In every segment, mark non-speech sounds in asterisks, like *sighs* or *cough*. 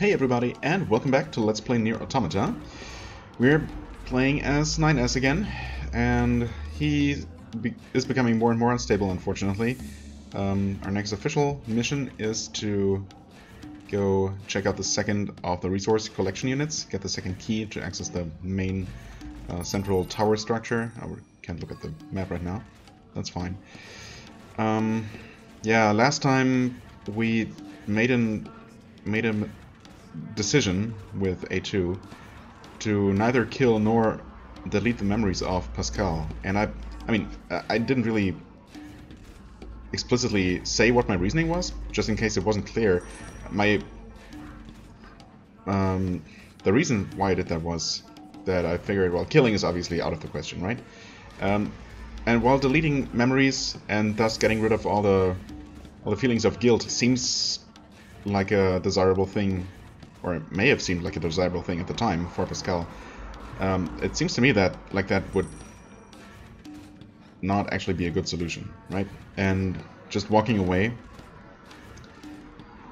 Hey everybody, and welcome back to Let's Play NieR Automata. We're playing as 9S again, and he be is becoming more and more unstable, unfortunately. Um, our next official mission is to go check out the second of the resource collection units, get the second key to access the main uh, central tower structure. I can't look at the map right now. That's fine. Um, yeah, last time we made an made a decision with A2 to neither kill nor delete the memories of Pascal. And I, I mean, I didn't really explicitly say what my reasoning was, just in case it wasn't clear. My, um, the reason why I did that was that I figured, well, killing is obviously out of the question, right? Um, and while deleting memories and thus getting rid of all the all the feelings of guilt seems like a desirable thing or it may have seemed like a desirable thing at the time for Pascal. Um, it seems to me that like that would not actually be a good solution, right? And just walking away,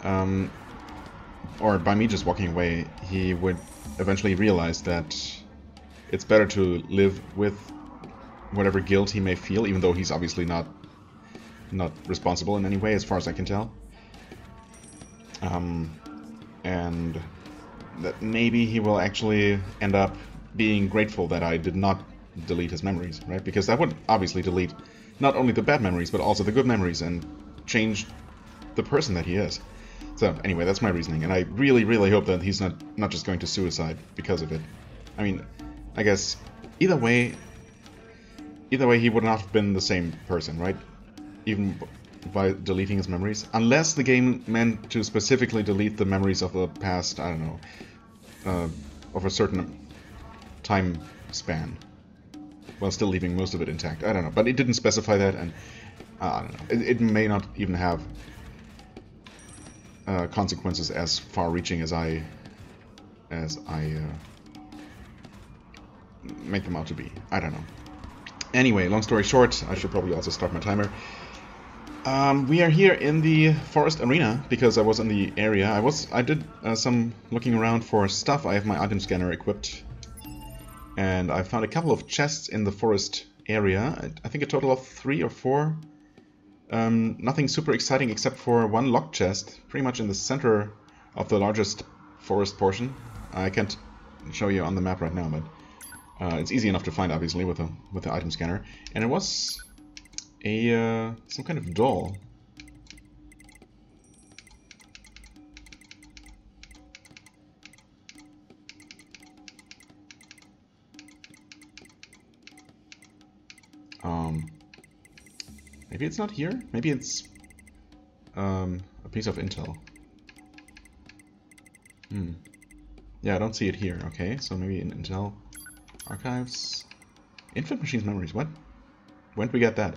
um, or by me just walking away, he would eventually realize that it's better to live with whatever guilt he may feel, even though he's obviously not not responsible in any way, as far as I can tell. Um, and that maybe he will actually end up being grateful that I did not delete his memories, right? Because that would obviously delete not only the bad memories, but also the good memories and change the person that he is. So anyway, that's my reasoning, and I really, really hope that he's not not just going to suicide because of it. I mean, I guess either way, either way, he would not have been the same person, right? Even by deleting his memories. Unless the game meant to specifically delete the memories of the past, I don't know, uh, of a certain time span. While still leaving most of it intact. I don't know. But it didn't specify that, and uh, I don't know. It, it, may not even have uh, consequences as far-reaching as I as I uh, make them out to be. I don't know. Anyway, long story short, I should probably also start my timer. Um, we are here in the forest arena because I was in the area. I was I did uh, some looking around for stuff. I have my item scanner equipped, and I found a couple of chests in the forest area. I think a total of three or four. Um, nothing super exciting except for one locked chest, pretty much in the center of the largest forest portion. I can't show you on the map right now, but uh, it's easy enough to find, obviously, with the with the item scanner. And it was a uh, some kind of doll. Um, maybe it's not here. Maybe it's um, a piece of intel. Hmm. Yeah, I don't see it here. Okay, so maybe in Intel archives. Infant machines memories. What? When did we get that?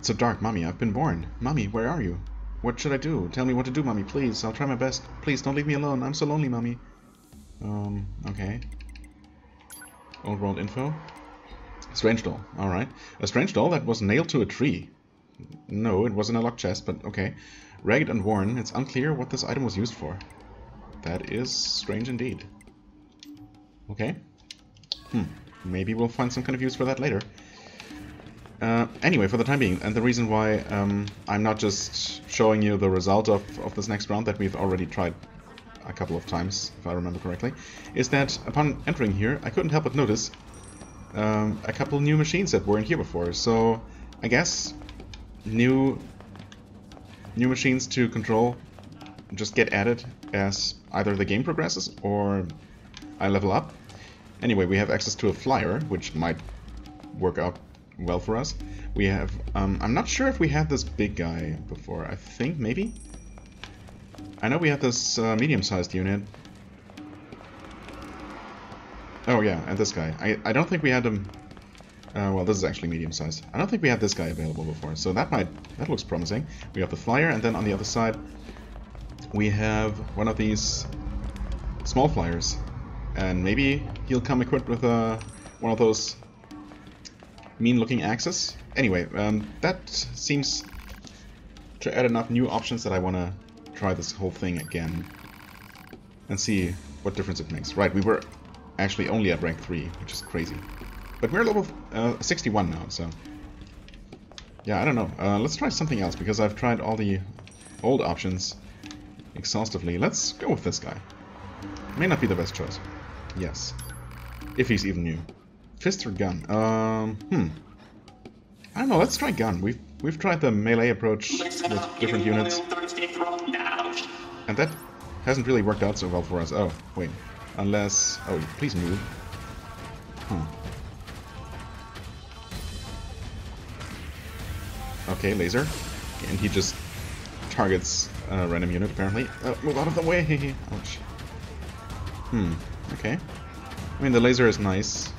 It's so dark, Mommy. I've been born. Mommy, where are you? What should I do? Tell me what to do, Mommy, please. I'll try my best. Please, don't leave me alone. I'm so lonely, Mommy. Um, okay. Old world info. Strange doll. Alright. A strange doll that was nailed to a tree. No, it wasn't a locked chest, but okay. Ragged and worn. It's unclear what this item was used for. That is strange indeed. Okay. Hmm. Maybe we'll find some kind of use for that later. Uh, anyway, for the time being, and the reason why um, I'm not just showing you the result of, of this next round that we've already tried a couple of times, if I remember correctly, is that upon entering here, I couldn't help but notice um, a couple new machines that weren't here before. So I guess new new machines to control just get added as either the game progresses or I level up. Anyway, we have access to a flyer, which might work out well for us. We have, um, I'm not sure if we had this big guy before. I think maybe? I know we had this uh, medium-sized unit. Oh yeah, and this guy. I, I don't think we had him... Uh, well, this is actually medium-sized. I don't think we had this guy available before, so that might... That looks promising. We have the flyer, and then on the other side we have one of these small flyers. And maybe he'll come equipped with uh, one of those mean-looking axes. Anyway, um, that seems to add enough new options that I want to try this whole thing again. and see what difference it makes. Right, we were actually only at rank 3, which is crazy. But we're level uh, 61 now, so... Yeah, I don't know. Uh, let's try something else, because I've tried all the old options exhaustively. Let's go with this guy. May not be the best choice. Yes. If he's even new. Fist or gun? Um, hmm. I don't know, let's try gun. We've, we've tried the melee approach with different units. And that hasn't really worked out so well for us. Oh, wait. Unless... Oh, please move. Huh. Okay, laser. And he just targets a random unit, apparently. Oh, move out of the way! *laughs* Ouch. Hmm, okay. I mean, the laser is nice.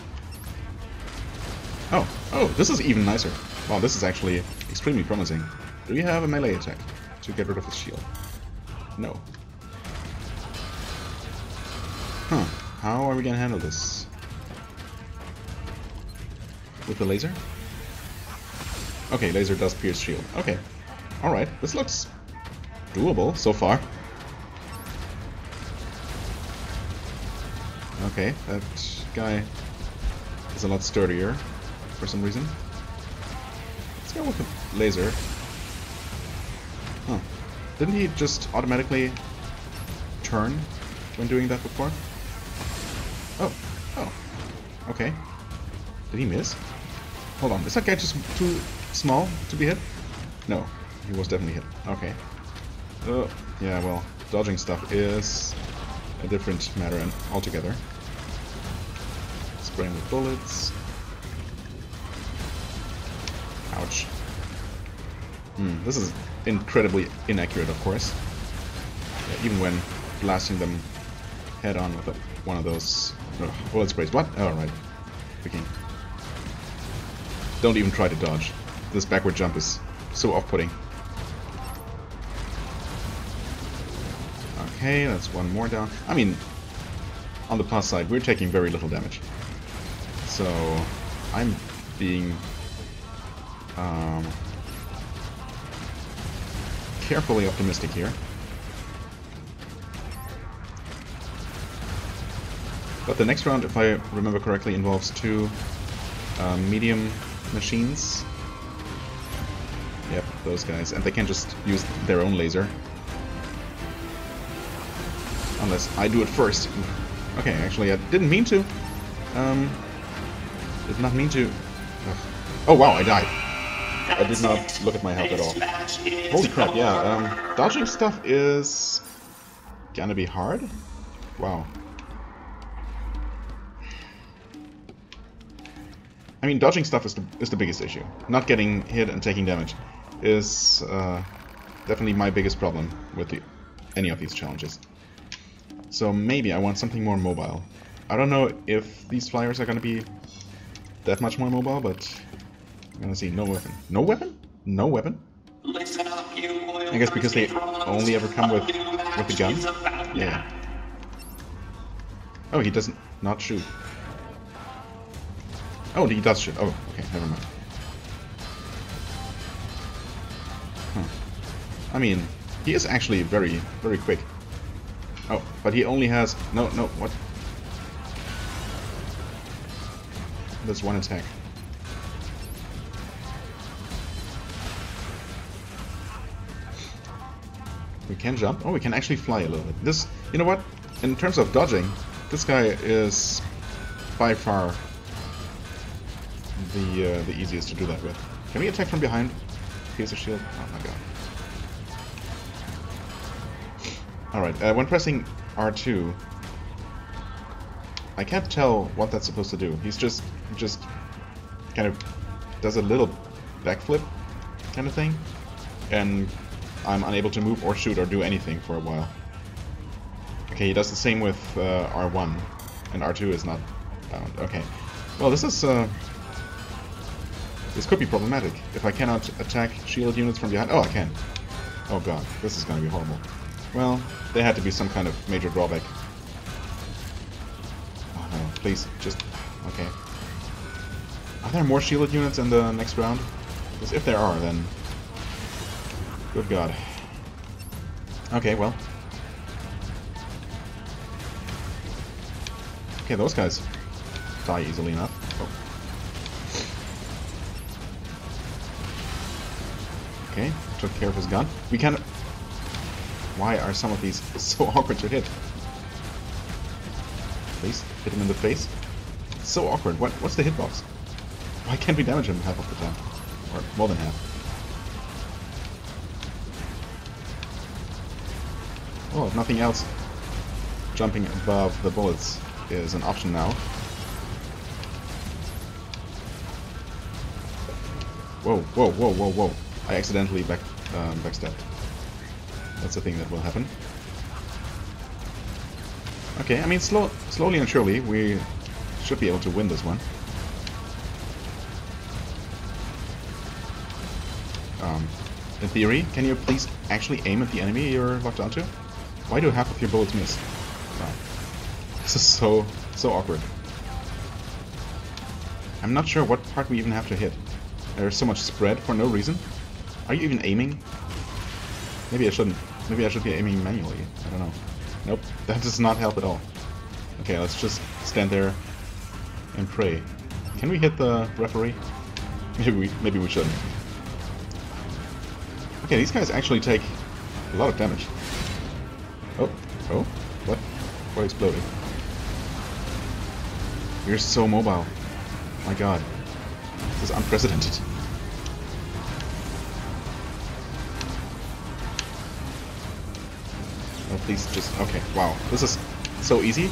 Oh, oh, this is even nicer. Wow, this is actually extremely promising. Do you have a melee attack to get rid of his shield? No. Huh. How are we gonna handle this? With the laser? Okay, laser does pierce shield. Okay. Alright, this looks doable so far. Okay, that guy is a lot sturdier for some reason. Let's go with the laser. Huh. Didn't he just automatically turn when doing that before? Oh, oh, okay. Did he miss? Hold on, is that guy just too small to be hit? No, he was definitely hit. Okay. Oh, yeah, well, dodging stuff is a different matter altogether. Spraying with bullets. Hmm, this is incredibly inaccurate, of course. Yeah, even when blasting them head on with one of those oh, sprays. What? Oh, right. Freaking. Don't even try to dodge. This backward jump is so off-putting. Okay, that's one more down. I mean, on the plus side, we're taking very little damage. So, I'm being um, carefully optimistic here. But the next round, if I remember correctly, involves two uh, medium machines. Yep, those guys. And they can just use their own laser. Unless I do it first. Okay, actually, I didn't mean to. Um, did not mean to. Ugh. Oh, wow, I died. I did not look at my health at all. Holy crap, yeah. Um, dodging stuff is gonna be hard. Wow. I mean, dodging stuff is the, is the biggest issue. Not getting hit and taking damage is uh, definitely my biggest problem with the, any of these challenges. So maybe I want something more mobile. I don't know if these flyers are going to be that much more mobile, but I'm to see. No weapon. No weapon? No weapon? I guess because they only ever come with, with the gun? Yeah. Oh, he doesn't not shoot. Oh, he does shoot. Oh, okay, never mind. Huh. I mean, he is actually very, very quick. Oh, but he only has... No, no, what? That's one attack. We can jump. Oh, we can actually fly a little bit. This, you know what? In terms of dodging, this guy is by far the uh, the easiest to do that with. Can we attack from behind? Piece of shield. Oh my god. Alright, uh, when pressing R2, I can't tell what that's supposed to do. He's just, just kind of does a little backflip kind of thing, and I'm unable to move or shoot or do anything for a while. Okay, he does the same with uh, R1, and R2 is not bound. Okay. Well, this is, uh, this could be problematic. If I cannot attack shield units from behind... Oh, I can. Oh god, this is gonna be horrible. Well, there had to be some kind of major drawback. Oh no, please, just... Okay. Are there more shielded units in the next round? Because if there are, then... Good god. Okay, well. Okay, those guys die easily enough. Oh. Okay, took care of his gun. We can... Why are some of these *laughs* so awkward to hit? Please, hit him in the face. It's so awkward. What? What's the hitbox? Why can't we damage him half of the time? Or more than half. Oh, if nothing else, jumping above the bullets is an option now. Whoa, whoa, whoa, whoa, whoa. I accidentally back, um, backstepped. That's the thing that will happen. Okay, I mean, slow, slowly and surely, we should be able to win this one. Um, in theory, can you please actually aim at the enemy you're locked onto? Why do half of your bullets miss? Wow. This is so, so awkward. I'm not sure what part we even have to hit. There's so much spread for no reason. Are you even aiming? Maybe I shouldn't. Maybe I should be aiming manually. I don't know. Nope, *laughs* that does not help at all. Okay, let's just stand there and pray. Can we hit the referee? *laughs* Maybe we, maybe we shouldn't. Okay, these guys actually take a lot of damage. Oh, what? What exploded? You're so mobile. My god. This is unprecedented. Oh, please just... Okay, wow. This is so easy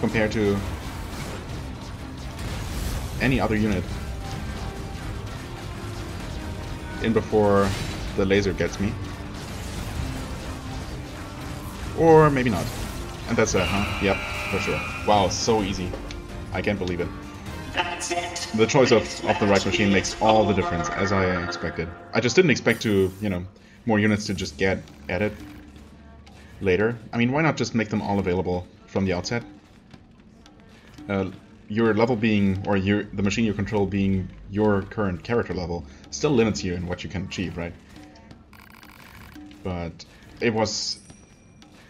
compared to any other unit. In before the laser gets me. Or maybe not. And that's it, huh? Yep, for sure. Wow, so easy. I can't believe it. it. The choice of, of the right machine makes all the difference, as I expected. I just didn't expect to, you know, more units to just get added later. I mean, why not just make them all available from the outset? Uh, your level being, or your the machine you control being your current character level, still limits you in what you can achieve, right? But it was,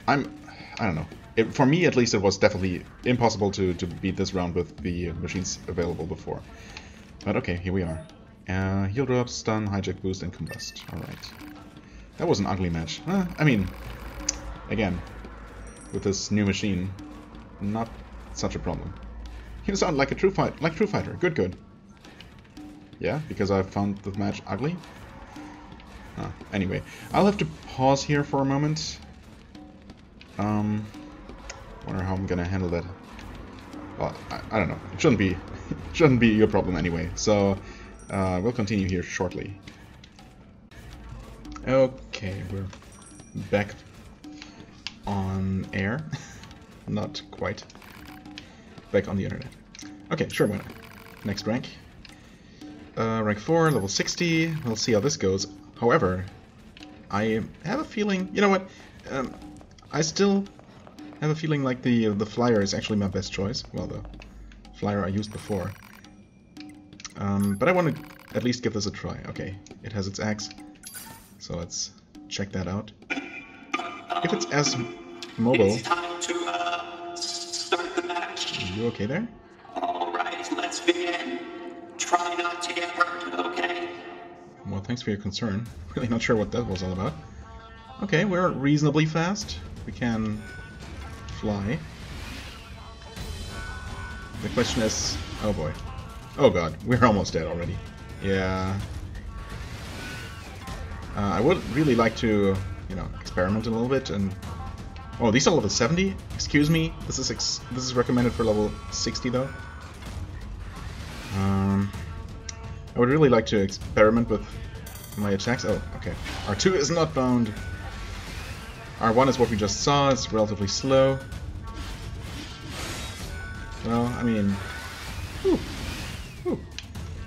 I'm, I don't know. It, for me, at least, it was definitely impossible to, to beat this round with the machines available before. But okay, here we are. Uh, heal drop, stun, hijack boost, and combust. Alright. That was an ugly match. Uh, I mean, again, with this new machine, not such a problem. You sound like a true fight, like true fighter. Good, good. Yeah, because I found the match ugly. Ah, anyway, I'll have to pause here for a moment. Um, wonder how I'm gonna handle that. Well, I, I don't know. It shouldn't be, *laughs* shouldn't be your problem anyway. So uh, we'll continue here shortly. Okay, we're back on air. *laughs* Not quite. Back on the internet. Okay, sure, why not? Next rank. Uh, rank 4, level 60. We'll see how this goes. However, I have a feeling... You know what? Um, I still have a feeling like the the flyer is actually my best choice. Well, the flyer I used before. Um, but I want to at least give this a try. Okay, it has its axe. So let's check that out. If it's as mobile... It's time to, uh, start the match. You okay there? Alright, let's begin. Try not to get hurt, okay? Well, thanks for your concern. *laughs* Really not sure what that was all about. Okay, we're reasonably fast. We can fly. The question is... Oh boy. Oh god, we're almost dead already. Yeah. Uh, I would really like to, you know, experiment a little bit and... Oh, these are level 70? Excuse me? This is this is recommended for level 60 though. Um, I would really like to experiment with my attacks. Oh, okay. R2 is not bound. R1 is what we just saw. It's relatively slow. Well, I mean...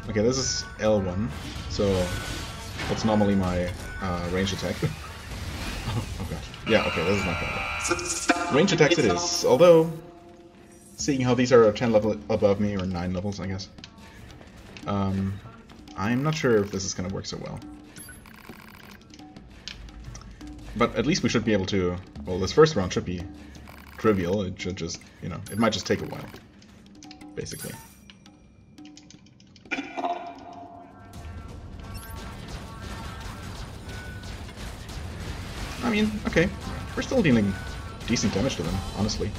Okay, this is L1, so that's normally my uh, range attack. *laughs* oh, oh gosh. Yeah, okay, this is not gonna. Range attacks it is, although, seeing how these are 10 level above me, or 9 levels, I guess, um, I'm not sure if this is gonna work so well. But at least we should be able to, well, this first round should be trivial. It should just, you know, it might just take a while, basically. I mean, okay, we're still dealing decent damage to them, honestly.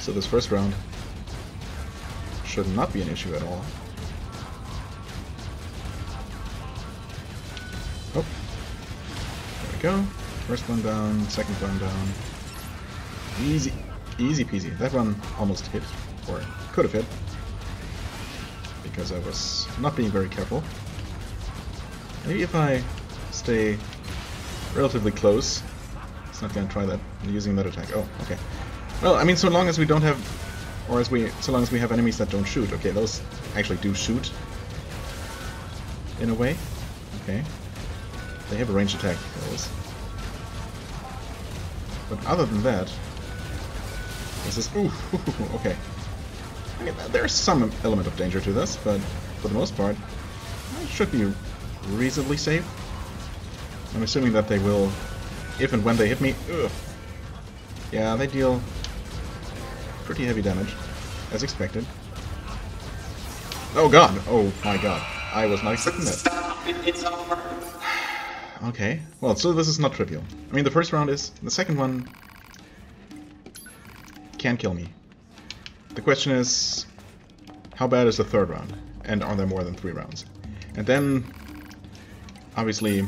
So this first round should not be an issue at all. Go. First one down, second one down. Easy. Easy peasy. That one almost hit. Or could have hit. Because I was not being very careful. Maybe if I stay relatively close. It's not gonna try that using that attack. Oh, okay. Well, I mean, so long as we don't have, or as we, so long as we have enemies that don't shoot. Okay, those actually do shoot. In a way. Okay. They have a ranged attack. But other than that, this is, ooh, *laughs* okay. I mean, there's some element of danger to this, but for the most part, I should be reasonably safe. I'm assuming that they will, if and when they hit me, ugh. Yeah, they deal pretty heavy damage, as expected. Oh god! Oh my god. I was not expecting that. Stop it's over. Okay, well, so this is not trivial. I mean, the first round is. The second one can kill me. The question is, how bad is the third round? And are there more than three rounds? And then, obviously,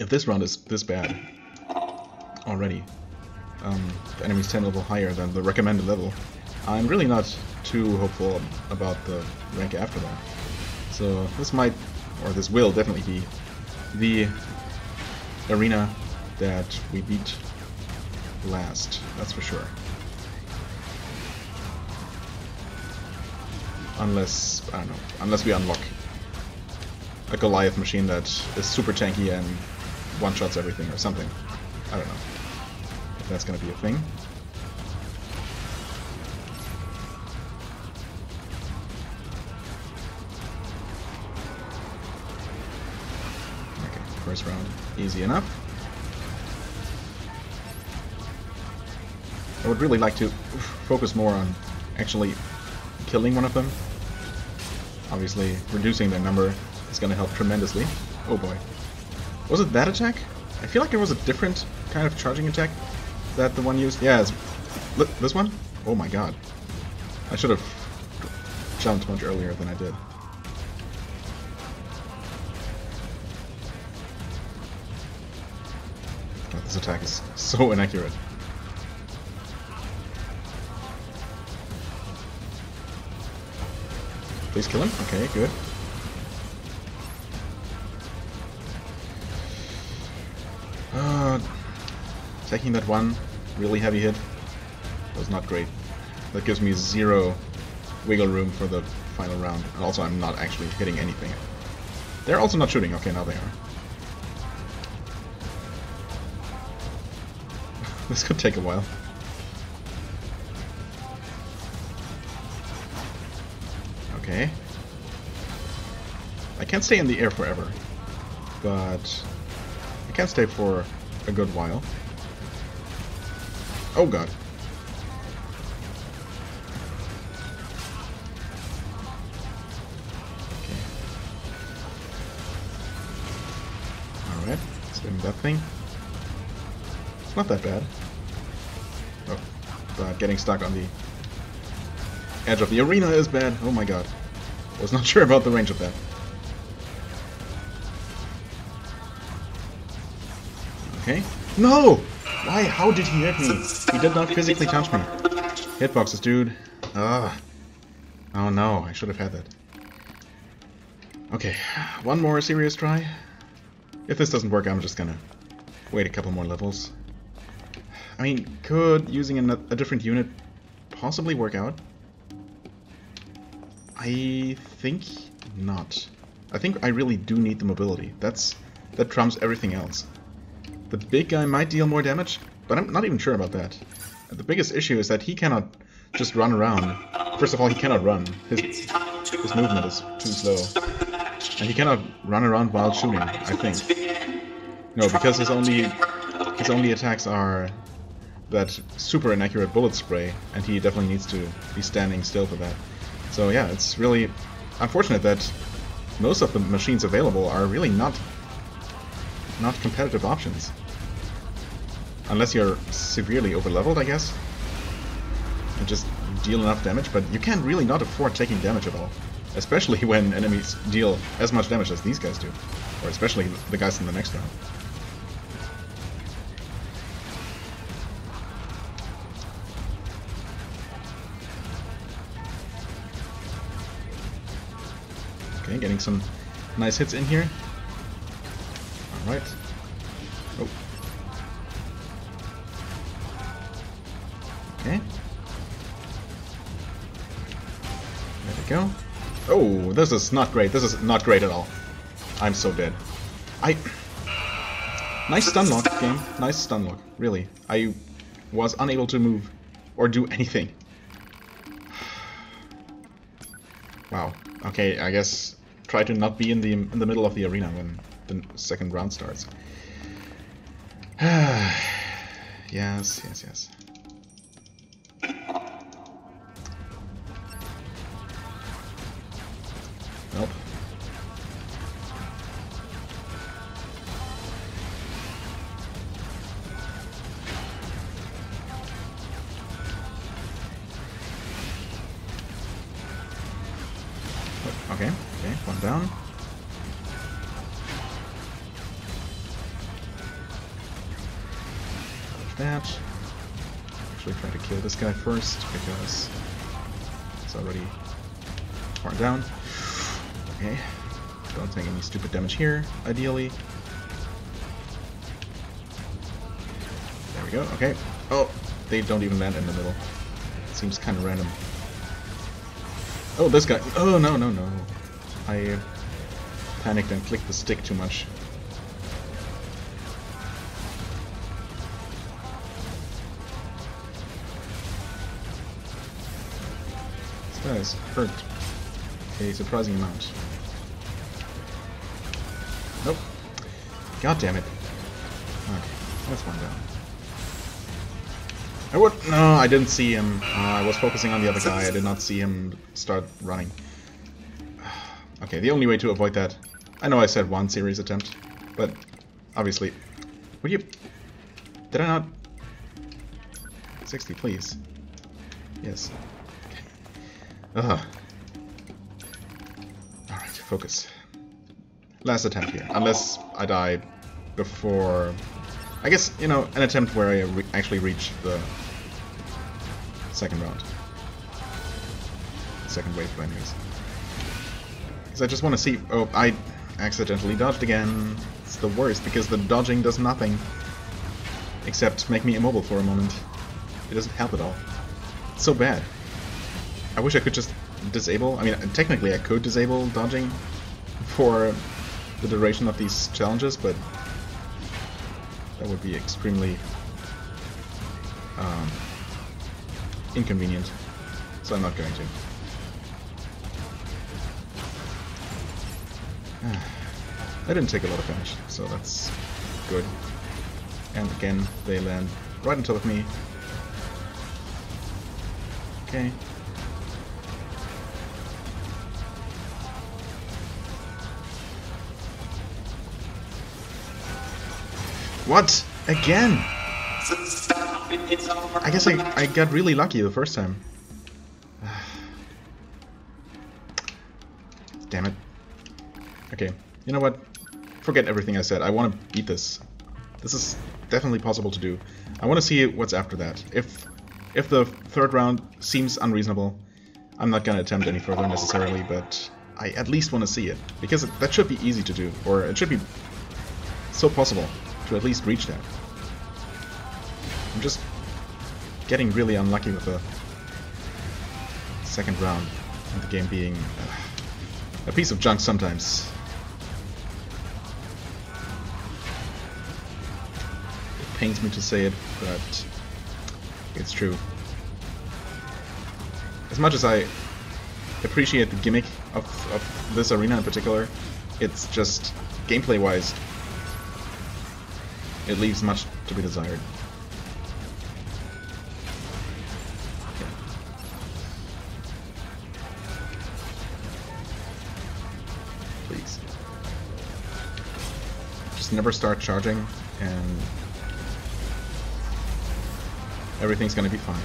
if this round is this bad already, um, the enemy's 10 level higher than the recommended level, I'm really not too hopeful about the rank after that. So this might, or this will definitely be the arena that we beat last, that's for sure. Unless, I don't know, unless we unlock a Goliath machine that is super tanky and one-shots everything or something. I don't know if that's gonna be a thing. First round, easy enough. I would really like to focus more on actually killing one of them. Obviously, reducing their number is going to help tremendously. Oh boy. Was it that attack? I feel like it was a different kind of charging attack that the one used. Yeah, this one? Oh my god. I should have jumped much earlier than I did. This attack is so inaccurate. Please kill him. Okay, good. Uh, taking that one really heavy hit was not great. That gives me zero wiggle room for the final round. And also I'm not actually hitting anything. They're also not shooting. Okay, now they are. This could take a while. Okay. I can't stay in the air forever, but I can stay for a good while. Oh god. Not that bad. Oh, but getting stuck on the edge of the arena is bad. Oh my god. Was not *laughs* sure about the range of that. Okay. No! Why? How did he hit me? He did not physically touch me. Hitboxes, dude. Ah. Oh no, I should have had that. Okay, one more serious try. If this doesn't work, I'm just gonna wait a couple more levels. I mean, could using a, a different unit possibly work out? I think not. I think I really do need the mobility. That's that trumps everything else. The big guy might deal more damage, but I'm not even sure about that. The biggest issue is that he cannot just run around. First of all, he cannot run. His, It's time to his movement is too slow. start the match. And he cannot run around while shooting, I think. No, because his Try not to only his only attacks are that super inaccurate bullet spray, and he definitely needs to be standing still for that. So yeah, it's really unfortunate that most of the machines available are really not not competitive options. Unless you're severely overleveled, I guess. And just deal enough damage, but you can't really not afford taking damage at all. Especially *laughs* when enemies deal as much damage as these guys do. Or especially the guys in the next round. Getting some nice hits in here. Alright. Oh. Okay. There we go. Oh, this is not great. This is not great at all. I'm so dead. I... Nice stun lock, game. Nice stun lock. Really. I was unable to move or do anything. *sighs* Wow. Okay, I guess try to not be in the in the middle of the arena when the second round starts. *sighs* yes, yes, yes. Down. That. Actually try to kill this guy first because it's already far down. Okay. Don't take any stupid damage here, ideally. There we go, okay. Oh, they don't even land in the middle. Seems kind of random. Oh, this guy. Oh, no, no, no. I panicked and clicked the stick too much. This guy is hurt a surprising amount. Nope. God damn it. Okay, that's one down. I would no, I didn't see him. Uh, I was focusing on the other guy. I did not see him start running. Okay, the only way to avoid that. I know I said one series attempt, but obviously, would you? Did I not? 60, please. Yes. *laughs* Ugh. All right, focus. Last attempt here, unless I die before I guess, you know, an attempt where I re actually reach the second round. Second wave enemies. Because I just want to see... Oh, I accidentally dodged again. It's the worst, because the dodging does nothing. Except make me immobile for a moment. It doesn't help at all. It's so bad. I wish I could just disable... I mean, technically I could disable dodging for the duration of these challenges, but that would be extremely um, inconvenient, so I'm not going to. I didn't take a lot of damage, so that's good. And again, they land right on top of me. Okay. What? Again? Stop it, it's over. I guess I, I got really lucky the first time. You know what? Forget everything I said. I want to beat this. This is definitely possible to do. I want to see what's after that. If if the third round seems unreasonable, I'm not going to attempt any further necessarily, but I at least want to see it. Because that should be easy to do, or it should be so possible to at least reach that. I'm just getting really unlucky with the second round and the game being uh, a piece of junk sometimes. Pains me to say it, but it's true. As much as I appreciate the gimmick of, of this arena in particular, it's just gameplay-wise, it leaves much to be desired. Please. Just never start charging and everything's gonna be fine.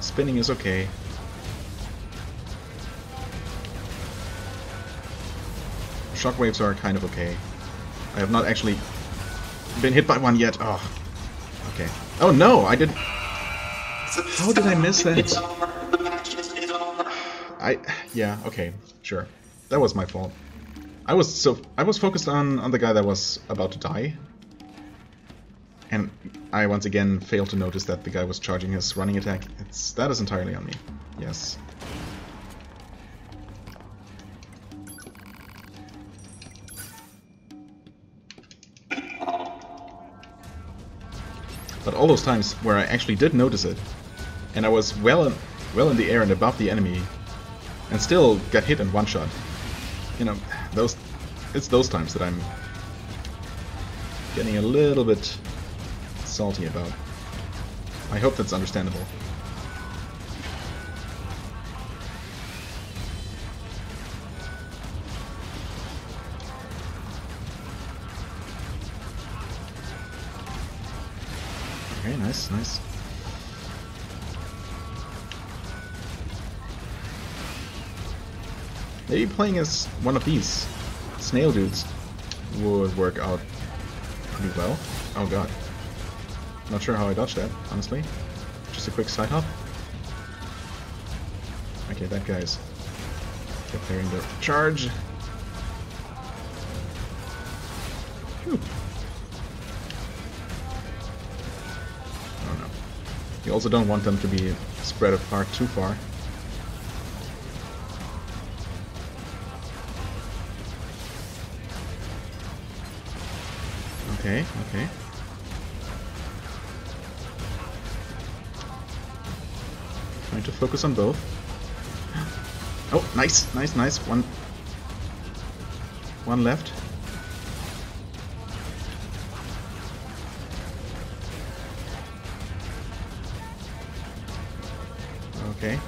Spinning is okay. Shockwaves are kind of okay. I have not actually been hit by one yet. Oh, okay. Oh no, I did. How did I miss that? over. The match is, is over. I yeah okay sure that was my fault. I was so I was focused on on the guy that was about to die, and I once again failed to notice that the guy was charging his running attack. It's that is entirely on me. Yes. But all those times where I actually did notice it, and I was well in, well in the air and above the enemy, and still got hit in one shot. You know, those it's those times that I'm getting a little bit salty about. I hope that's understandable. Okay, nice, nice. Maybe playing as one of these snail dudes would work out pretty well. Oh god. Not sure how I dodged that, honestly. Just a quick side hop. Okay, that guy's preparing the charge. Phew. Oh no. You also don't want them to be spread apart too far. Okay, okay. Trying to focus on both. Oh, nice, nice, nice. One, one left. Okay.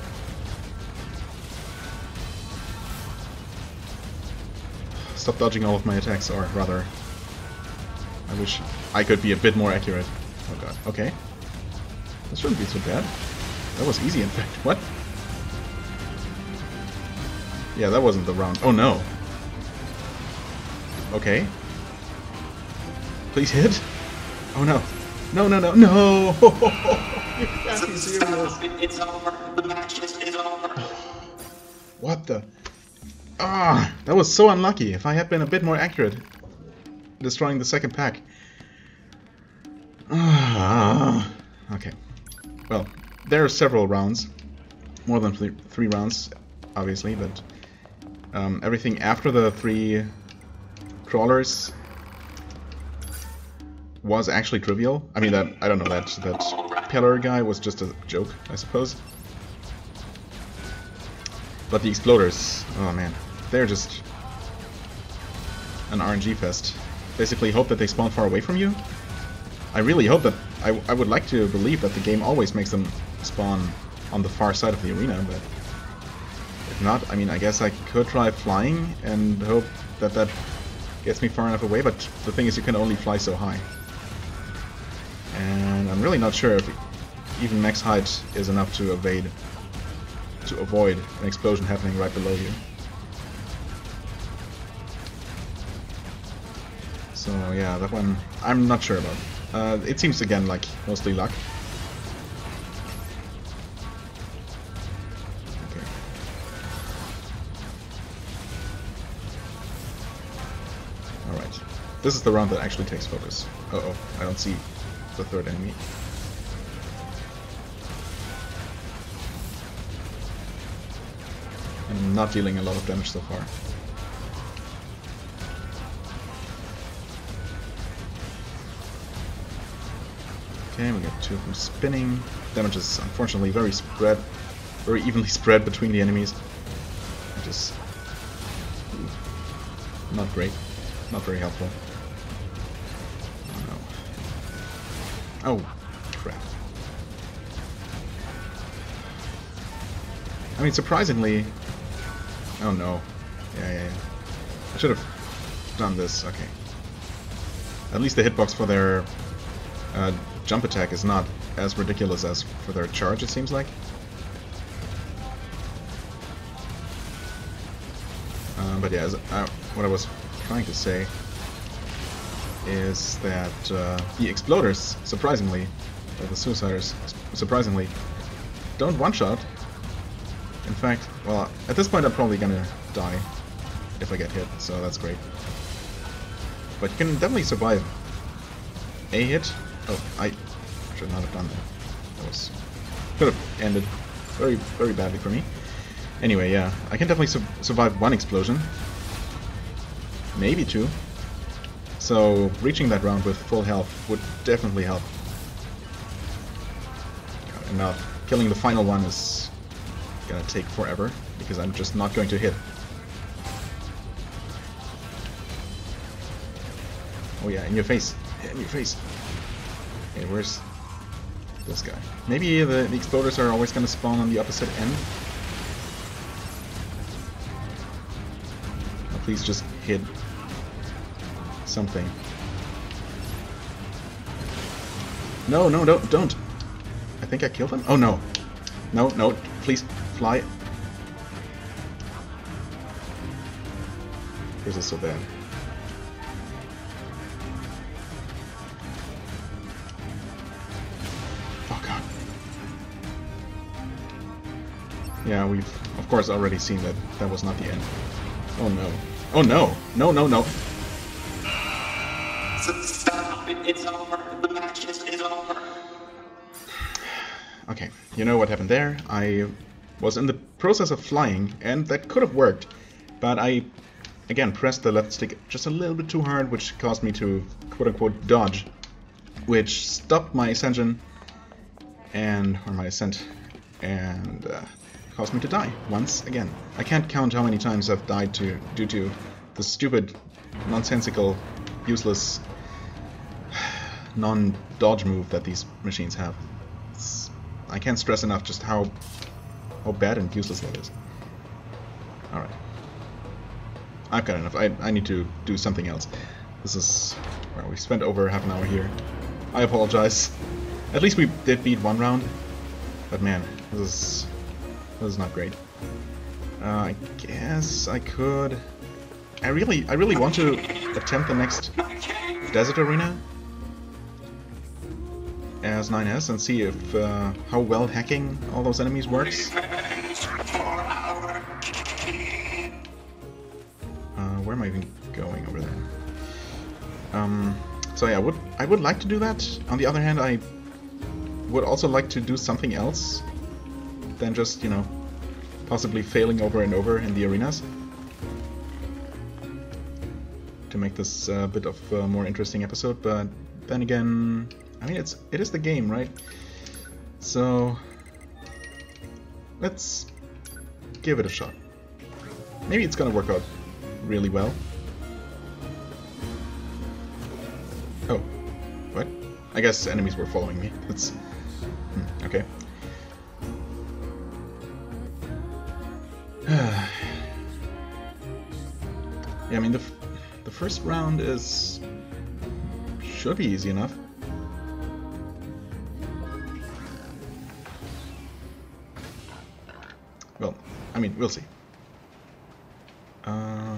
Stop dodging all of my attacks, or rather, I wish I could be a bit more accurate. Oh god, okay. This shouldn't be so bad. That was easy, in fact. What? Yeah, that wasn't the round. Oh no. Okay. Please hit. Oh no. No, no, no, no! *laughs* you be serious. It's over. The match is over. What the? Ah, that was so unlucky. If I had been a bit more accurate, destroying the second pack. Ah, okay. Well, there are several rounds, more than three, three rounds, obviously, but um, everything after the three crawlers was actually trivial. I mean, that I don't know that that pillar guy was just a joke, I suppose. But the exploders, oh man, they're just an RNG fest. Basically, hope that they spawn far away from you. I really hope that I, I would like to believe that the game always makes them spawn on the far side of the arena, but if not, I mean, I guess I could try flying and hope that that gets me far enough away. But the thing is, you can only fly so high, and I'm really not sure if even max height is enough to evade to avoid an explosion happening right below you. So yeah, that one I'm not sure about. Uh, it seems again like mostly luck. This is the round that actually takes focus. Uh oh, I don't see the third enemy. I'm not dealing a lot of damage so far. Okay, we got two of them spinning. Damage is unfortunately very spread, very evenly *laughs* spread between the enemies. Which is not great. Not very helpful. Oh. Crap. I mean, surprisingly... Oh no. Yeah, yeah, yeah. I should have done this. Okay. At least the hitbox for their uh, jump attack is not as ridiculous as for their charge, it seems like. Uh, but yeah, as, uh, what I was trying to say is that uh, the exploders, surprisingly, or the suiciders, surprisingly, don't one-shot. In fact, well, at this point I'm probably gonna die if I get hit, so that's great. But you can definitely survive a hit. Oh, I should not have done that. That was could have ended very, very badly for me. Anyway, yeah, I can definitely su survive one explosion. Maybe two. So reaching that round with full health would definitely help. And killing the final one is gonna take forever because I'm just not going to hit. Oh yeah, in your face. In your face. Okay, where's this guy? Maybe the, the exploders are always gonna spawn on the opposite end. Please just hit something. No, no, don't, don't. I think I killed him. Oh no. No, no, please fly. This is so bad. Oh god. Yeah, we've of course already seen that that was not the end. Oh no. Oh no! No, no, no. You know what happened there? I was in the process of flying, and that could have worked, but I, again, pressed the left stick just a little bit too hard, which caused me to, quote-unquote, dodge, which stopped my ascension, and, or my ascent, and uh, caused me to die, once again. I can't count how many times I've died to due to the stupid, nonsensical, useless, *sighs* non-dodge move that these machines have. I can't stress enough just how how bad and useless that is. Alright. I've got enough. I, I need to do something else. This is... Well, we spent over half an hour here. I apologize. At least we did beat one round. But man, this is... This is not great. Uh, I guess I could... I really, I really want to attempt the next desert arena as 9S and see if uh, how well hacking all those enemies works. Uh, where am I even going over there? Um, so yeah, I would I would like to do that. On the other hand, I would also like to do something else than just you know possibly failing over and over in the arenas to make this a bit of a more interesting episode. But then again, I mean it's it is the game, right? So let's give it a shot. Maybe it's gonna work out really well. Oh, what? I guess enemies were following me. That's hmm, okay. *sighs* yeah, I mean the the first round is should be easy enough. Mean, we'll see. Uh,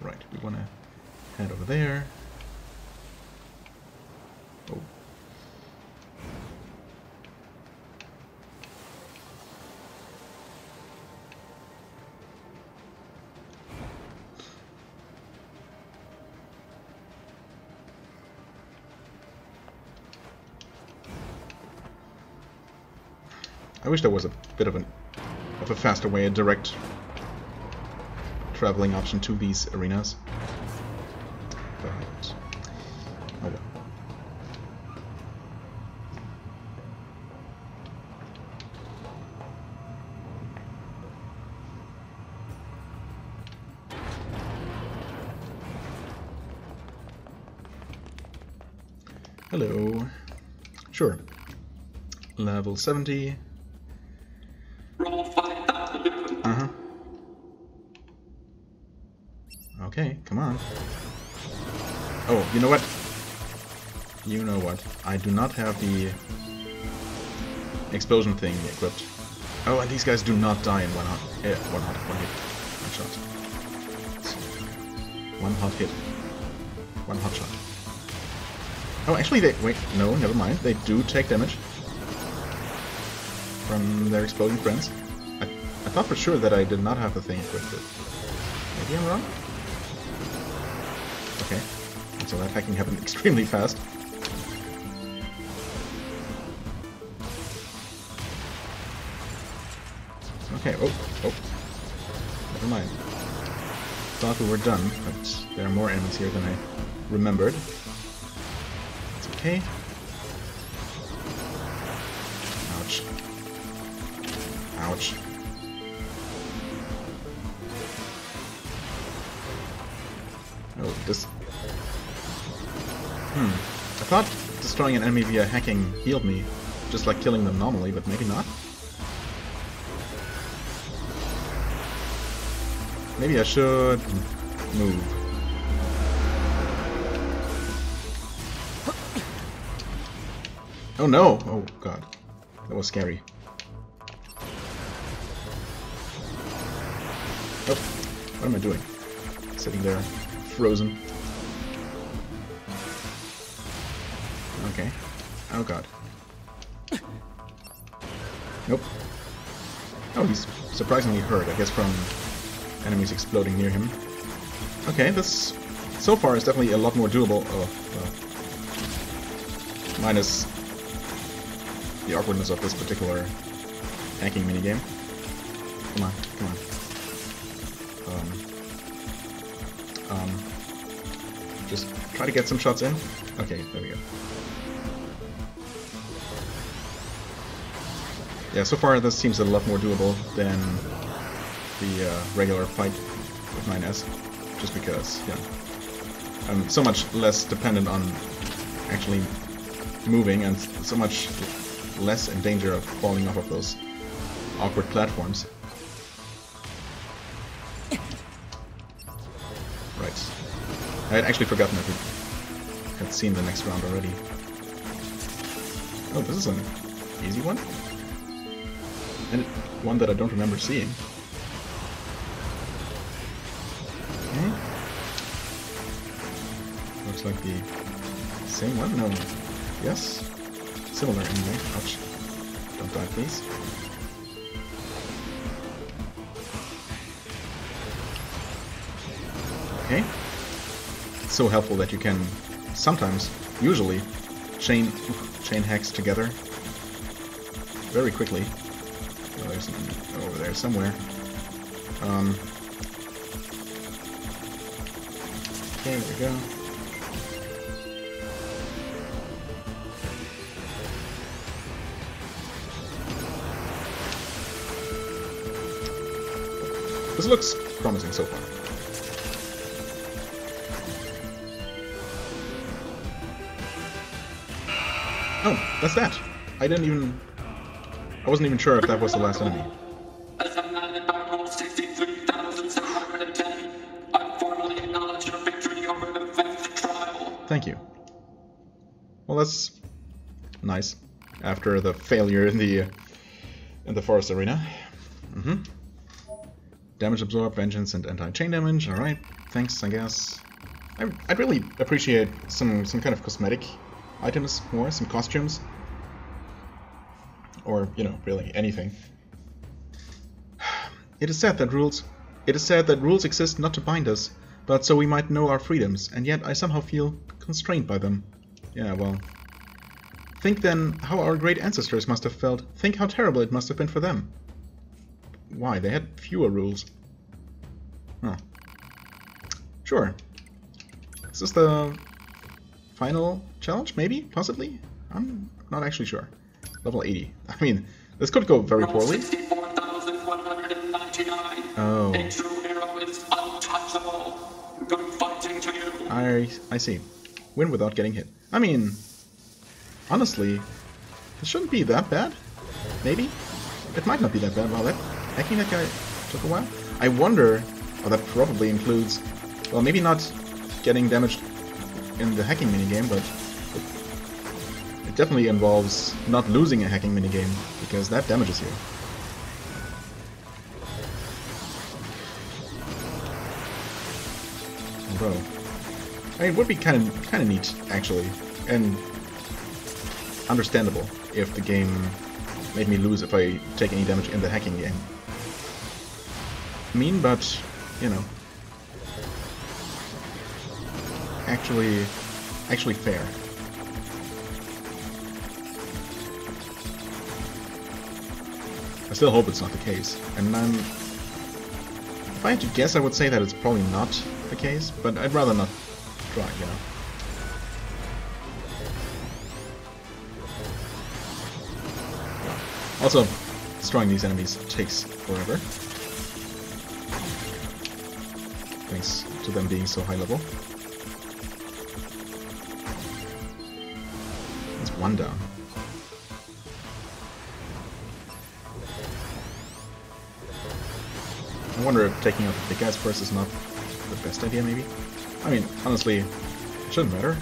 right, we want to head over there. Oh. I wish there was a bit of an of a faster way, a direct traveling option to these arenas. But, oh well. Hello. Sure. Level 70. Okay, come on. Oh, you know what? You know what? I do not have the explosion thing equipped. Oh, and these guys do not die in one hot, eh, one hot, one hit, one shot. One hot hit, one hot shot. Oh, actually, they wait. No, never mind. They do take damage from their exploding friends. I, I thought for sure that I did not have the thing equipped. Maybe I'm wrong. So that hacking happened extremely fast. Okay, oh, oh. Never mind. Thought we were done, but there are more enemies here than I remembered. It's okay. Destroying an enemy via hacking healed me, just like killing them normally, but maybe not. Maybe I should move. Oh no! Oh god. That was scary. Oh, what am I doing? Sitting there, frozen. God. Nope. Oh, he's surprisingly hurt, I guess from enemies exploding near him. Okay, this so far is definitely a lot more doable. Oh, well. Minus the awkwardness of this particular hacking minigame. Come on, come on. Um, um, just try to get some shots in. Okay, there we go. Yeah, so far this seems a lot more doable than the uh, regular fight with 9S, just because, yeah, I'm so much less dependent on actually moving and so much less in danger of falling off of those awkward platforms. Right. I had actually forgotten that we had seen the next round already. Oh, this is an easy one? And one that I don't remember seeing. Okay. Looks like the same one? No. Yes? Similar anyway. Ouch. Don't die, please. Okay. It's so helpful that you can sometimes, usually, chain chain hacks together very quickly. Over there somewhere. Um, okay, there we go. This looks promising so far. Oh, that's that. I didn't even... I wasn't even sure if that was the last enemy. As a man at Barrel 63,710, I formally acknowledge your victory over the fifth trial. Thank you. Well, that's nice. After the failure in the in the forest arena. Mm-hmm. Damage absorb, vengeance, and anti-chain damage. All right. Thanks, I guess. I, I'd really appreciate some some kind of cosmetic items more, some costumes, or you know, really anything. It is said that rules. It is said that rules exist not to bind us, but so we might know our freedoms, and yet I somehow feel constrained by them. Yeah, well. Think then how our great ancestors must have felt. Think how terrible it must have been for them. Why? They had fewer rules. Huh. Sure. Is this the final challenge? Maybe? Possibly? I'm not actually sure. Level 80. I mean, this could go very poorly. 64,199. Oh. A true hero is untouchable. Good fighting to you. I I see. Win without getting hit. I mean, honestly, it shouldn't be that bad. Maybe? It might not be that bad. Wow, that hacking that guy took a while. I wonder, oh, that probably includes, well, maybe not getting damaged in the hacking minigame, but definitely involves not losing a hacking minigame, because that damages you. Bro. I mean, it would be kind of kind of neat, actually, and understandable if the game made me lose if I take any damage in the hacking game. Mean, but, you know, actually, actually fair. Still hope it's not the case, and I'm... If I had to guess, I would say that it's probably not the case, but I'd rather not try, you know. Also, destroying these enemies takes forever. Thanks to them being so high level. It's one down. I wonder if taking out the big first is not the best idea, maybe? I mean, honestly, it shouldn't matter.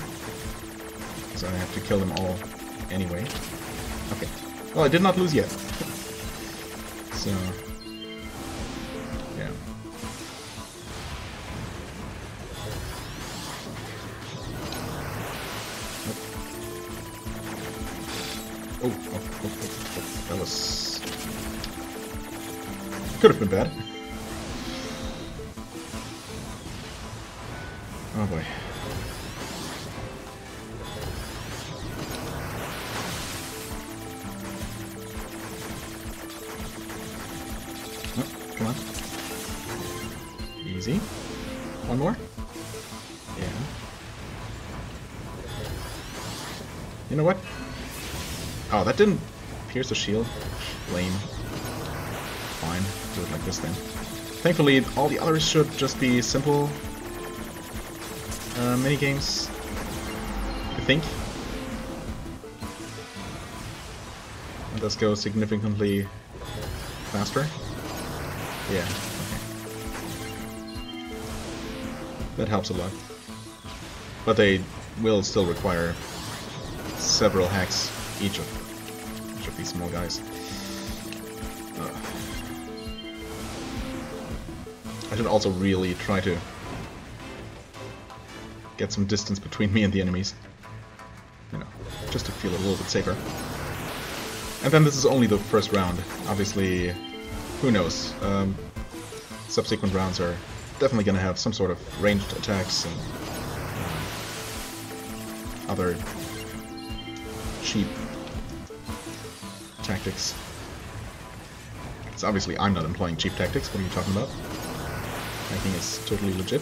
Because I have to kill them all anyway. Okay. Well, I did not lose yet. *laughs* so... the shield. Lame. Fine. Do it like this then. Thankfully, all the others should just be simple uh, mini games. I think. And does go significantly faster. Yeah, okay. That helps a lot. But they will still require several hacks each of guys. Uh, I should also really try to get some distance between me and the enemies. You know, just to feel a little bit safer. And then this is only the first round. Obviously, who knows? Um, subsequent rounds are definitely going to have some sort of ranged attacks and uh, other cheap tactics. Because obviously I'm not employing cheap tactics, what are you talking about? I think it's totally legit.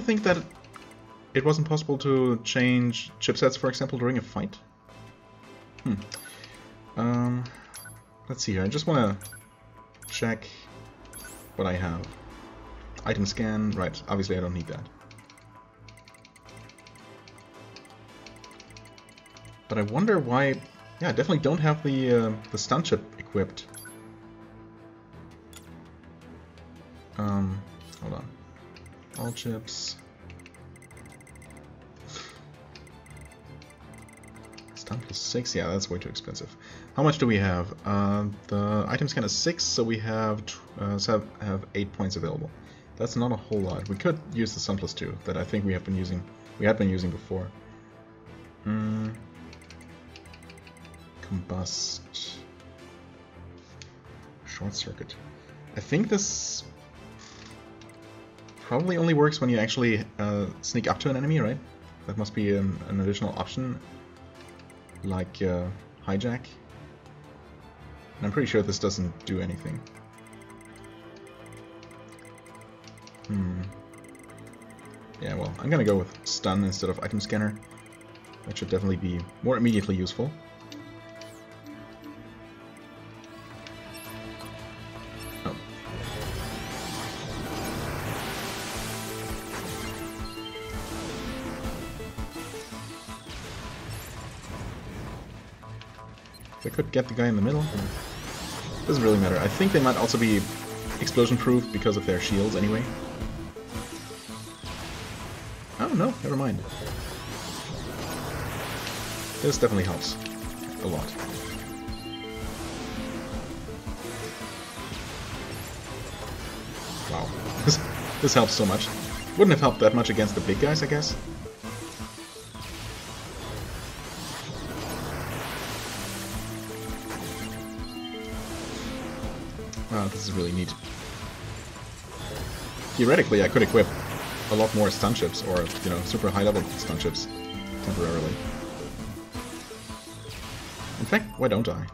Think that it wasn't possible to change chipsets, for example, during a fight? Hmm. Um, let's see here. I just want to check what I have. Item scan, right, obviously I don't need that. But I wonder why... Yeah, I definitely don't have the, uh, the stun chip equipped. Um, hold on. All chips. Stun plus 6, yeah, that's way too expensive. How much do we have? Uh, the item scan is 6, so we have, uh, so have, have 8 points available. That's not a whole lot. We could use the Stun Plus 2 that I think we have been using we had been using before. Mm. Combust. Short circuit. I think this probably only works when you actually uh, sneak up to an enemy, right? That must be an, an additional option, like uh, hijack. And I'm pretty sure this doesn't do anything. Hmm. Yeah, well, I'm gonna go with stun instead of item scanner. That should definitely be more immediately useful. Could get the guy in the middle. Doesn't really matter. I think they might also be explosion proof because of their shields anyway. Oh no, never mind. This definitely helps. A lot. Wow. This, *laughs* this helps so much. Wouldn't have helped that much against the big guys, I guess. Is really neat. Theoretically, I could equip a lot more stun chips, or, you know, super high-level stun chips, temporarily. In fact, why don't I?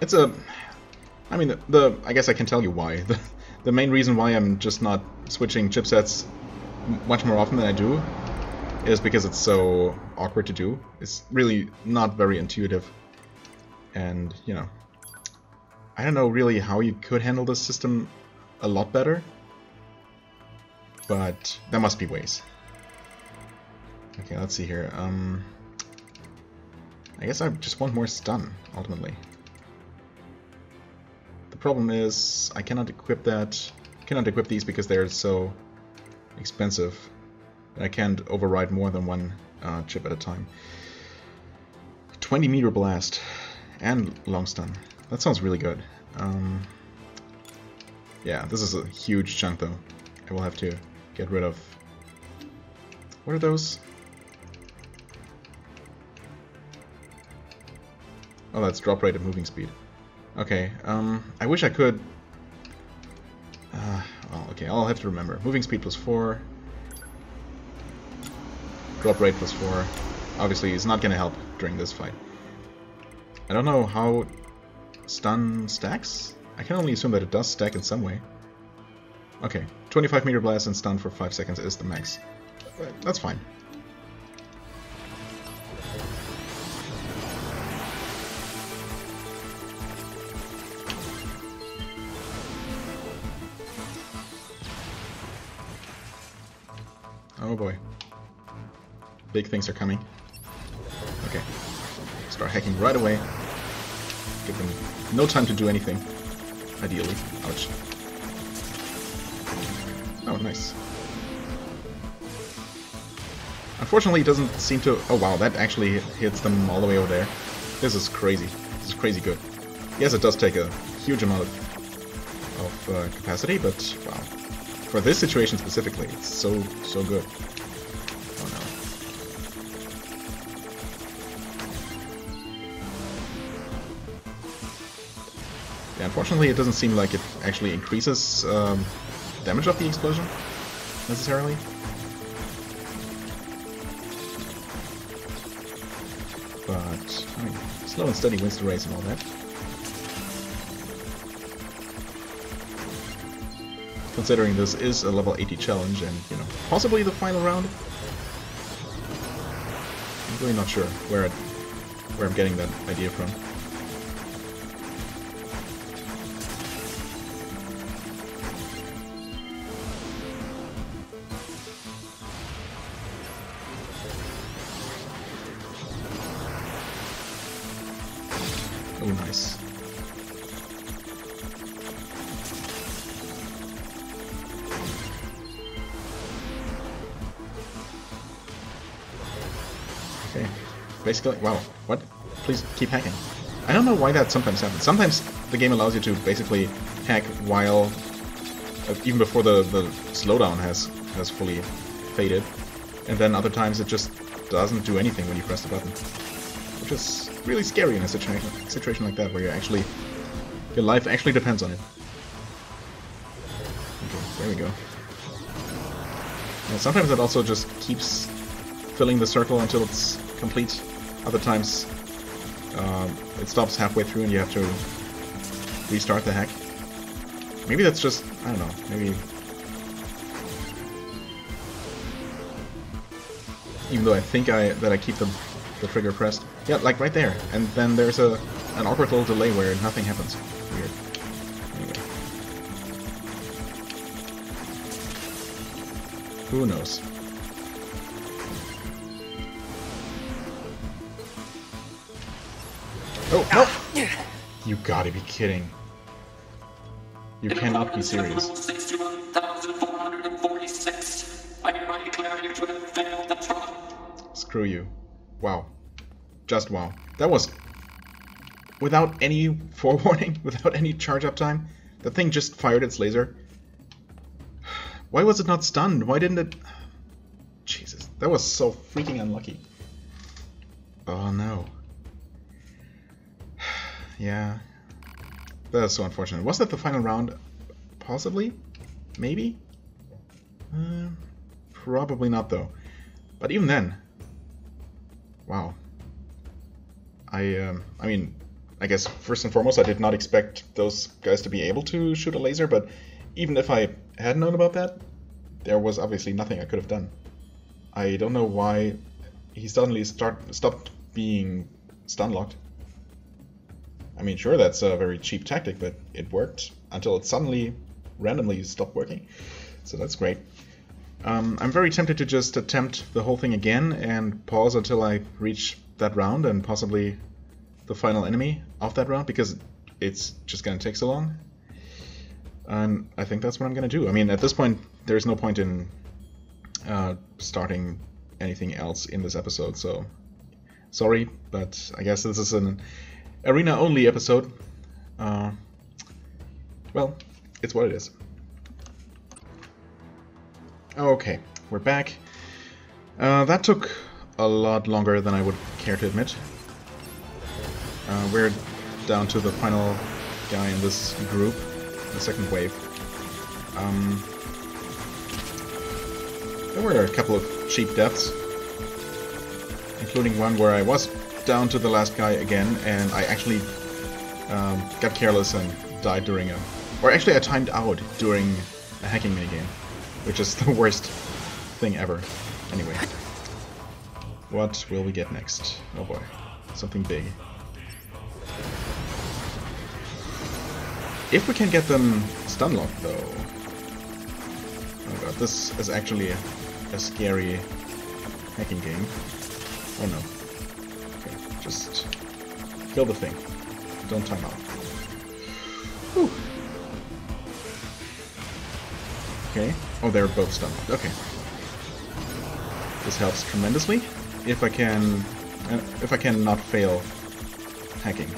It's a... I mean, the, the I guess I can tell you why. *laughs* The, the main reason why I'm just not switching chipsets much more often than I do is because it's so awkward to do. It's really not very intuitive. And, you know, I don't know really how you could handle this system a lot better, but there must be ways. Okay, let's see here. Um, I guess I just want more stun, ultimately. The problem is I cannot equip that, cannot equip these because they're so expensive. I can't override more than one uh, chip at a time. 20 meter blast and long stun. That sounds really good. Um, yeah, this is a huge chunk though. I will have to get rid of... What are those? Oh, that's drop rate and moving speed. Okay, um, I wish I could... Uh, well, okay, I'll have to remember. Moving speed plus 4. Drop rate plus 4. Obviously, it's not gonna help during this fight. I don't know how stun stacks? I can only assume that it does stack in some way. Okay, 25 meter blast and stun for 5 seconds is the max. That's fine. Oh boy. Big things are coming. Okay. Start hacking right away. Give them no time to do anything. Ideally. Ouch. Oh, nice. Unfortunately, it doesn't seem to... Oh, wow, that actually hits them all the way over there. This is crazy. This is crazy good. Yes, it does take a huge amount of, of uh, capacity, but, wow. For this situation specifically, it's so, so good. Unfortunately, it doesn't seem like it actually increases um, damage of the explosion, necessarily. But, I mean, slow and steady wins the race and all that. Considering this is a level 80 challenge and, you know, possibly the final round. I'm really not sure where, it, where I'm getting that idea from. Basically, wow. What? Please keep hacking. I don't know why that sometimes happens. Sometimes the game allows you to basically hack while, uh, even before the, the slowdown has, has fully faded. And then other times it just doesn't do anything when you press the button. Which is really scary in a situation, situation like that, where you actually, your life actually depends on it. Okay, there we go. And sometimes it also just keeps filling the circle until it's complete. Other times, um, it stops halfway through and you have to restart the hack. Maybe that's just, I don't know, maybe... Even though I think I that I keep the, the trigger pressed. Yeah, like right there. And then there's a an awkward little delay where nothing happens. Weird. Anyway. Who knows? Oh, no! You gotta be kidding. You cannot be serious. 61,446. I hereby declare you to have failed the trial. Screw you. Wow. Just wow. That was... Without any forewarning, *laughs* without any charge up time, the thing just fired its laser. Why was it not stunned? Why didn't it... Jesus, that was so freaking unlucky. Oh no. Yeah. That is so unfortunate. Was that the final round? Possibly? Maybe? Uh, probably not though. But even then, wow. I, um, I mean, I guess first and foremost, I did not expect those guys to be able to shoot a laser, but even if I had known about that, there was obviously nothing I could have done. I don't know why he suddenly start stopped being stun locked. I mean, sure, that's a very cheap tactic, but it worked until it suddenly, randomly stopped working. So that's great. Um, I'm very tempted to just attempt the whole thing again and pause until I reach that round and possibly the final enemy of that round because it's just going to take so long. And I think that's what I'm going to do. I mean, at this point, there's no point in uh, starting anything else in this episode, so sorry, but I guess this is an arena-only episode. Uh, well, it's what it is. Okay, we're back. Uh, that took a lot longer than I would care to admit. Uh, we're down to the final guy in this group, the second wave. Um, there were a couple of cheap deaths, including one where I was down to the last guy again, and I actually um, got careless and died during a... Or actually I timed out during a hacking minigame, which is *laughs* the worst thing ever. Anyway. What will we get next? Oh boy. Something big. If we can get them stun locked though. Oh god, this is actually a, a scary hacking game. Oh no. Just kill the thing. Don't time out. Whew. Okay. Oh, they're both stunned. Okay. This helps tremendously if I can uh, if I can not fail hacking.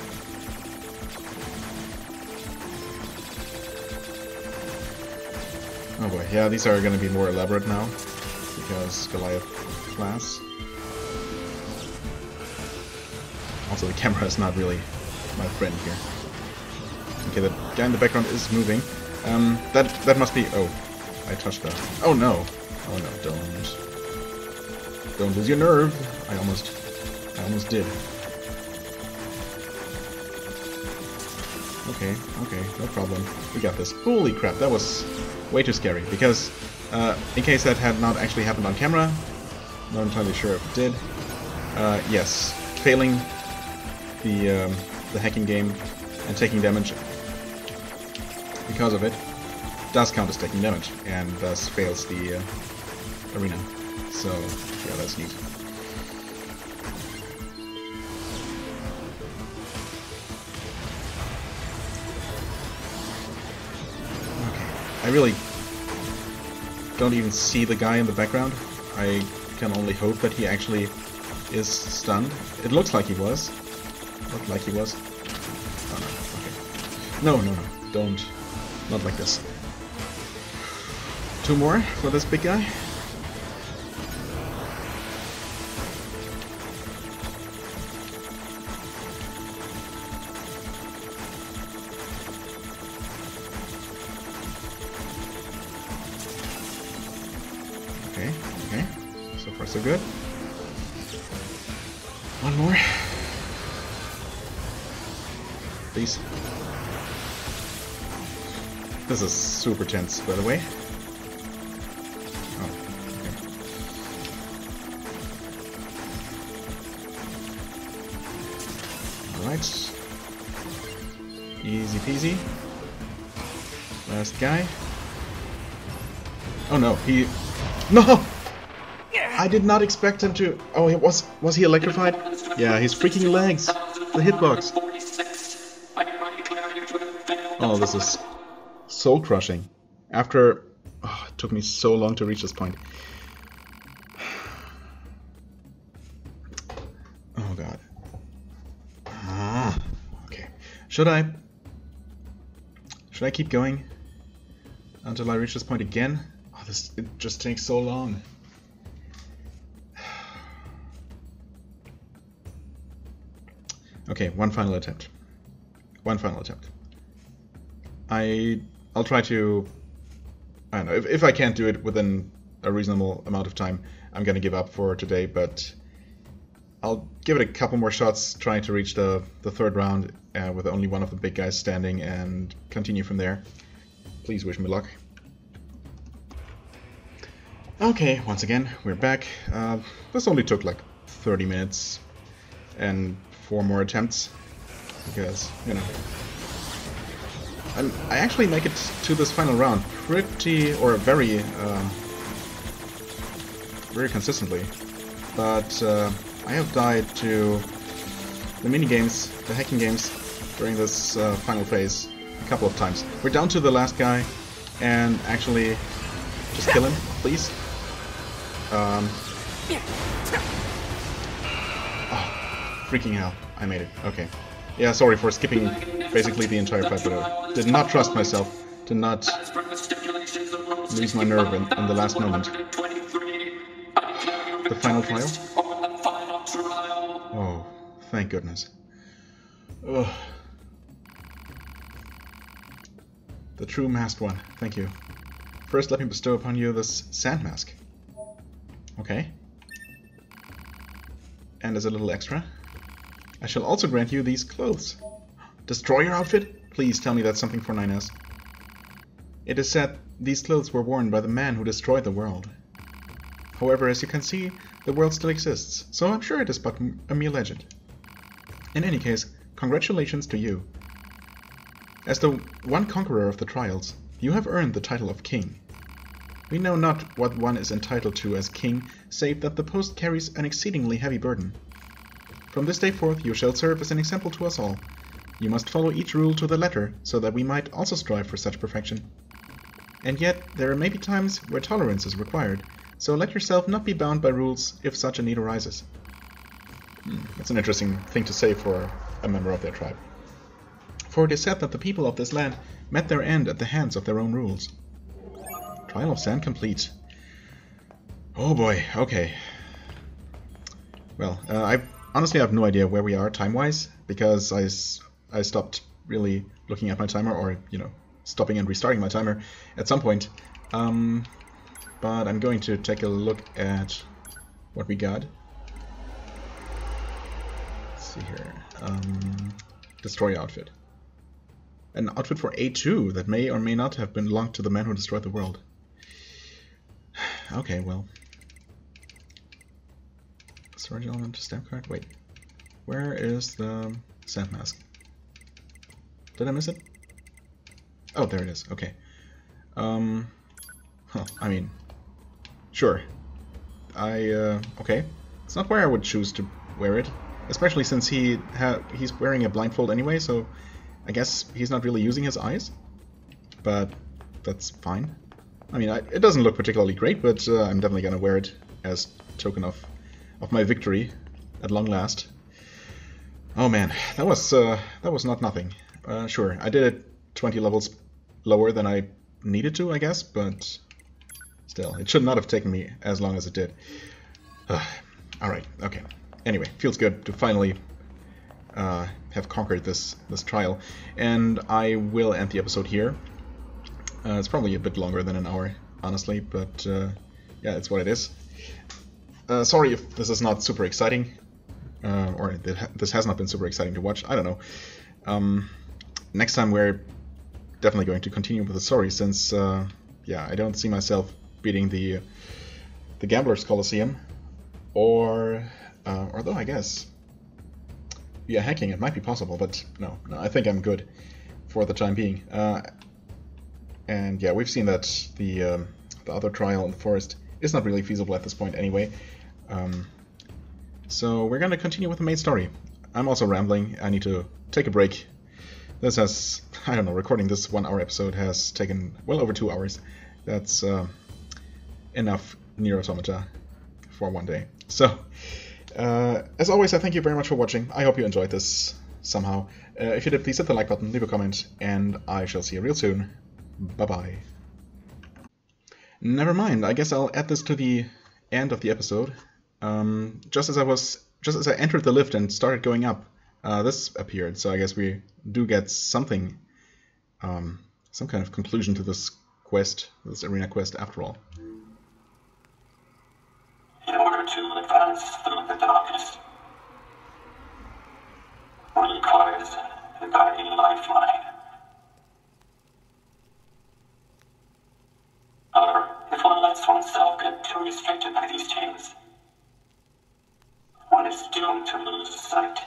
Oh boy, yeah, these are going to be more elaborate now because Goliath class. Also, the camera is not really my friend here. Okay, the guy in the background is moving. Um, that that must be. Oh, I touched that. Oh no! Oh no! Don't don't lose your nerve. I almost I almost did. Okay, okay, no problem. We got this. Holy crap! That was way too scary because uh, in case that had not actually happened on camera, not entirely sure if it did. Uh, yes, failing the um, the hacking game and taking damage because of it does count as taking damage and thus fails the uh, arena. So yeah, that's neat. Okay, I really don't even see the guy in the background. I can only hope that he actually is stunned. It looks like he was. Looked like he was. Oh no, okay. No, no, no, don't. Not like this. Two more for this big guy. Okay, okay. So far so good. One more. This is super tense, by the way. Oh, okay. Alright. Easy peasy. Last guy. Oh no, he... No! I did not expect him to... Oh, was was he electrified? Yeah, his freaking legs! The hitbox! Oh, this is soul crushing. After... Oh, it took me so long to reach this point. *sighs* Oh god. Ah, okay. Should I... Should I keep going? Until I reach this point again? Oh, this... It just takes so long. *sighs* Okay, one final attempt. One final attempt. I I'll try to I don't know if if I can't do it within a reasonable amount of time, I'm gonna give up for today. But I'll give it a couple more shots, trying to reach the the third round uh, with only one of the big guys standing, and continue from there. Please wish me luck. Okay, once again, we're back. Uh, this only took like 30 minutes, and four more attempts because you know I actually make it to this final round pretty or very uh, very consistently but uh, I have died to the mini games the hacking games during this uh, final phase a couple of times we're down to the last guy and actually just kill him *laughs* please um, Freaking hell. I made it. Okay. Yeah, sorry for skipping basically the entire fight, did not trust myself. Did not lose my nerve in, in the last moment. The final trial? Oh, thank goodness. Ugh. The true masked one. Thank you. First, let me bestow upon you this sand mask. Okay. And as a little extra, I shall also grant you these clothes. Destroyer outfit? Please tell me that's something for 9S. It is said these clothes were worn by the man who destroyed the world. However, as you can see, the world still exists, so I'm sure it is but a mere legend. In any case, congratulations to you. As the one conqueror of the trials, you have earned the title of king. We know not what one is entitled to as king, save that the post carries an exceedingly heavy burden. From this day forth you shall serve as an example to us all. You must follow each rule to the letter, so that we might also strive for such perfection. And yet, there may be times where tolerance is required, so let yourself not be bound by rules if such a need arises. Hmm, that's an interesting thing to say for a member of their tribe. For it is said that the people of this land met their end at the hands of their own rules. Trial of Sand complete. Oh boy, okay. Well, uh, I honestly have no idea where we are time-wise because I, I stopped really looking at my timer or, you know, stopping and restarting my timer at some point. Um, but I'm going to take a look at what we got. Let's see here. Um, destroy outfit. An outfit for A2 that may or may not have been belonged to the man who destroyed the world. *sighs* okay, well, Storage element, stamp card. Wait, where is the sand mask? Did I miss it? Oh, there it is. Okay. Um. Huh. I mean, sure. I uh. Okay. It's not where I would choose to wear it, especially since he ha he's wearing a blindfold anyway. So I guess he's not really using his eyes. But that's fine. I mean, I, it doesn't look particularly great, but uh, I'm definitely gonna wear it as token of of my victory at long last. Oh man, that was uh, that was not nothing. Uh, sure, I did it 20 levels lower than I needed to, I guess, but still, it should not have taken me as long as it did. Alright, okay. Anyway, feels good to finally uh, have conquered this, this trial. And I will end the episode here. Uh, it's probably a bit longer than an hour, honestly, but uh, yeah, it's what it is. Uh, sorry if this is not super exciting, uh, or this has not been super exciting to watch. I don't know. Um, next time we're definitely going to continue with the story since, uh, yeah, I don't see myself beating the the Gamblers Coliseum, or uh, although I guess, yeah, hacking it might be possible, but no, no, I think I'm good for the time being. Uh, and yeah, we've seen that the um, the other trial in the forest is not really feasible at this point anyway. Um, so we're gonna continue with the main story. I'm also rambling. I need to take a break. This has, I don't know, recording this one-hour episode has taken well over two hours. That's uh, enough NieR Automata for one day. So, uh, as always, I thank you very much for watching. I hope you enjoyed this somehow. Uh, if you did, please hit the like button, leave a comment, and I shall see you real soon. Bye-bye. Never mind, I guess I'll add this to the end of the episode. Um, just as I was, just as I entered the lift and started going up, uh, this appeared. So I guess we do get something, um, some kind of conclusion to this quest, this arena quest after all. In order to advance through the darkness, requires a guiding lifeline. Or, if one lets oneself get too restricted by these chains, one is doomed to lose sight of everything.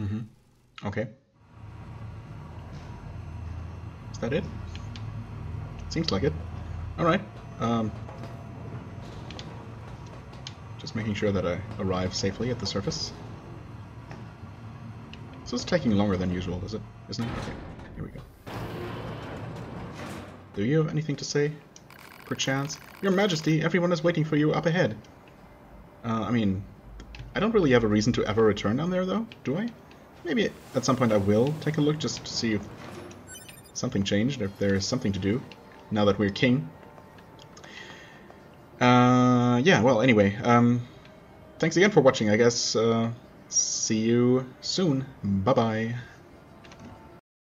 Mm-hmm. Okay. Is that it? Seems like it. Alright. Um, just making sure that I arrive safely at the surface. So it's taking longer than usual, is it? Isn't it? Okay, here we go. Do you have anything to say? Perchance? Your Majesty, everyone is waiting for you up ahead. Uh, I mean, I don't really have a reason to ever return down there, though, do I? Maybe at some point I will take a look just to see if something changed, if there is something to do, now that we're king. Uh, yeah, well, anyway, um, thanks again for watching, I guess. Uh, see you soon. Bye-bye.